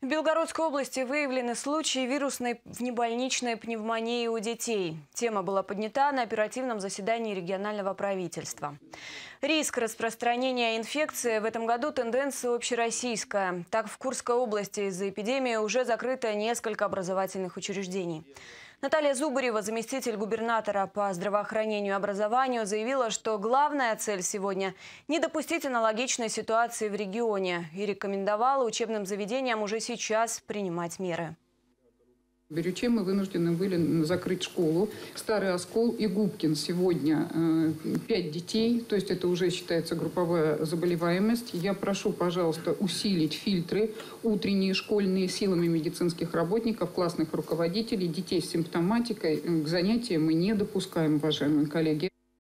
В Белгородской области выявлены случаи вирусной внебольничной пневмонии у детей. Тема была поднята на оперативном заседании регионального правительства. Риск распространения инфекции в этом году тенденция общероссийская. Так, в Курской области из-за эпидемии уже закрыто несколько образовательных учреждений. Наталья Зубарева, заместитель губернатора по здравоохранению и образованию, заявила, что главная цель сегодня – не допустить аналогичной ситуации в регионе и рекомендовала учебным заведениям уже сейчас принимать меры. Бирюче мы вынуждены были закрыть школу. Старый Оскол и Губкин сегодня э, пять детей, то есть это уже считается групповая заболеваемость. Я прошу, пожалуйста, усилить фильтры утренние школьные силами медицинских работников, классных руководителей, детей с симптоматикой. К занятиям мы не допускаем, уважаемые коллеги.